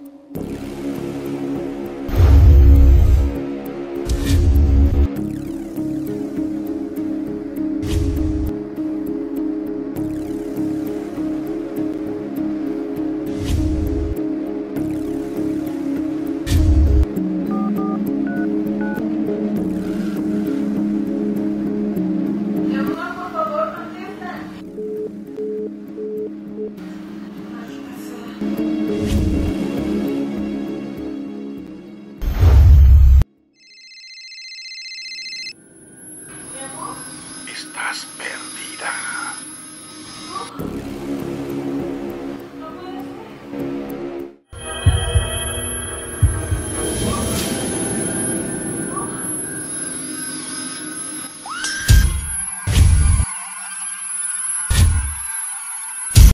you Has perdido.